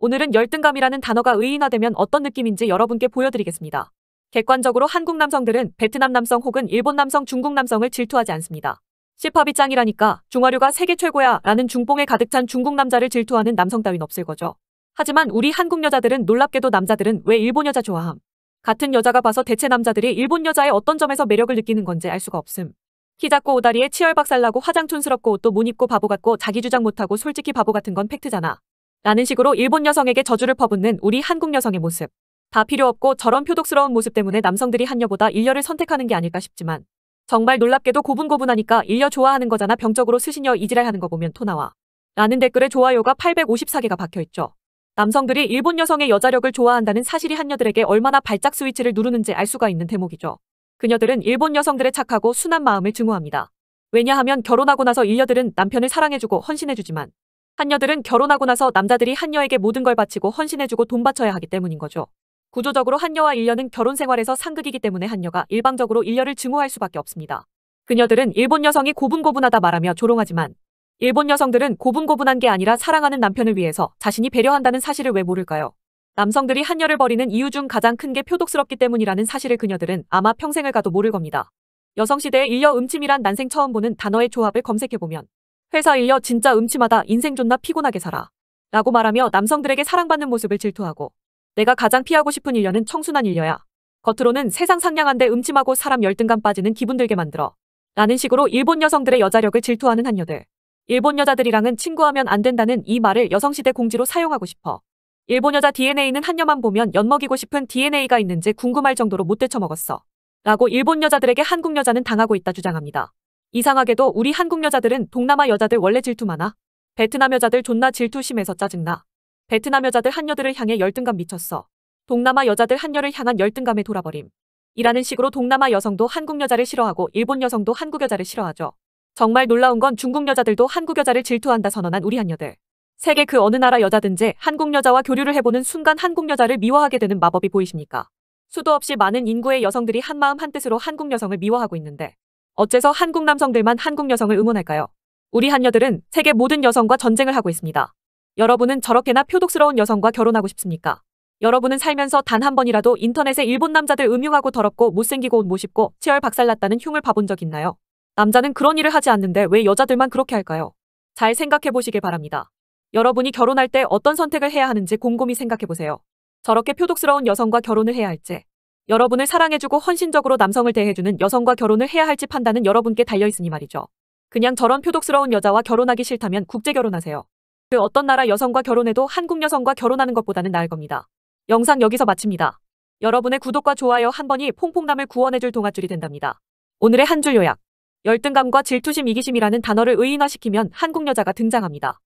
오늘은 열등감이라는 단어가 의인화되면 어떤 느낌인지 여러분께 보여드리겠습니다. 객관적으로 한국 남성들은 베트남 남성 혹은 일본 남성, 중국 남성을 질투하지 않습니다. 시팝이 짱이라니까 중화류가 세계 최고야 라는 중뽕에 가득 찬 중국 남자를 질투하는 남성 따윈 없을 거죠. 하지만 우리 한국 여자들은 놀랍게도 남자들은 왜 일본 여자 좋아함? 같은 여자가 봐서 대체 남자들이 일본 여자의 어떤 점에서 매력을 느끼는 건지 알 수가 없음. 키 작고 오다리에 치열박살나고 화장촌스럽고 옷도 못 입고 바보 같고 자기 주장 못하고 솔직히 바보 같은 건 팩트잖아. 라는 식으로 일본 여성에게 저주를 퍼붓는 우리 한국 여성의 모습. 다 필요 없고 저런 표독스러운 모습 때문에 남성들이 한여보다 일녀를 선택하는 게 아닐까 싶지만 정말 놀랍게도 고분고분하니까 일녀 좋아하는 거잖아 병적으로 스시녀 이지랄 하는 거 보면 토 나와. 라는 댓글에 좋아요가 854개가 박혀있죠. 남성들이 일본 여성의 여자력을 좋아한다는 사실이 한여들에게 얼마나 발작 스위치를 누르는지 알 수가 있는 대목이죠. 그녀들은 일본 여성들의 착하고 순한 마음을 증오합니다. 왜냐하면 결혼하고 나서 일녀들은 남편을 사랑해주고 헌신해주지만 한여들은 결혼하고 나서 남자들이 한여에게 모든 걸 바치고 헌신해주고 돈 바쳐야 하기 때문인 거죠. 구조적으로 한여와 일녀는 결혼 생활에서 상극이기 때문에 한여가 일방적으로 일녀를 증오할 수밖에 없습니다. 그녀들은 일본 여성이 고분고분하다 말하며 조롱하지만 일본 여성들은 고분고분한 게 아니라 사랑하는 남편을 위해서 자신이 배려한다는 사실을 왜 모를까요? 남성들이 한여를 버리는 이유 중 가장 큰 게 표독스럽기 때문이라는 사실을 그녀들은 아마 평생을 가도 모를 겁니다. 여성시대의 일녀 음침이란 난생 처음 보는 단어의 조합을 검색해보면 회사 일녀 진짜 음침하다 인생 존나 피곤하게 살아 라고 말하며 남성들에게 사랑받는 모습을 질투하고 내가 가장 피하고 싶은 일녀는 청순한 일녀야. 겉으로는 세상 상냥한데 음침하고 사람 열등감 빠지는 기분 들게 만들어. 라는 식으로 일본 여성들의 여자력을 질투하는 한여들. 일본 여자들이랑은 친구하면 안 된다는 이 말을 여성시대 공지로 사용하고 싶어. 일본 여자 DNA는 한여만 보면 엿먹이고 싶은 DNA가 있는지 궁금할 정도로 못 데쳐먹었어. 라고 일본 여자들에게 한국 여자는 당하고 있다 주장합니다. 이상하게도 우리 한국 여자들은 동남아 여자들 원래 질투 많아. 베트남 여자들 존나 질투 심해서 짜증나. 베트남 여자들 한여들을 향해 열등감 미쳤어. 동남아 여자들 한여를 향한 열등감에 돌아버림. 이라는 식으로 동남아 여성도 한국 여자를 싫어하고 일본 여성도 한국 여자를 싫어하죠. 정말 놀라운 건 중국 여자들도 한국 여자를 질투한다 선언한 우리 한여들. 세계 그 어느 나라 여자든지 한국 여자와 교류를 해보는 순간 한국 여자를 미워하게 되는 마법이 보이십니까? 수도 없이 많은 인구의 여성들이 한마음 한뜻으로 한국 여성을 미워하고 있는데 어째서 한국 남성들만 한국 여성을 응원할까요? 우리 한여들은 세계 모든 여성과 전쟁을 하고 있습니다. 여러분은 저렇게나 표독스러운 여성과 결혼하고 싶습니까? 여러분은 살면서 단 한 번이라도 인터넷에 일본 남자들 음흉하고 더럽고 못생기고 옷 못 입고 치열 박살났다는 흉을 봐본 적 있나요? 남자는 그런 일을 하지 않는데 왜 여자들만 그렇게 할까요? 잘 생각해 보시길 바랍니다. 여러분이 결혼할 때 어떤 선택을 해야 하는지 곰곰이 생각해 보세요. 저렇게 표독스러운 여성과 결혼을 해야 할지, 여러분을 사랑해주고 헌신적으로 남성을 대해주는 여성과 결혼을 해야 할지 판단은 여러분께 달려있으니 말이죠. 그냥 저런 표독스러운 여자와 결혼하기 싫다면 국제 결혼하세요. 그 어떤 나라 여성과 결혼해도 한국 여성과 결혼하는 것보다는 나을 겁니다. 영상 여기서 마칩니다. 여러분의 구독과 좋아요 한 번이 퐁퐁남을 구원해줄 동아줄이 된답니다. 오늘의 한 줄 요약. 열등감과 질투심 이기심이라는 단어를 의인화시키면 한국 여자가 등장합니다.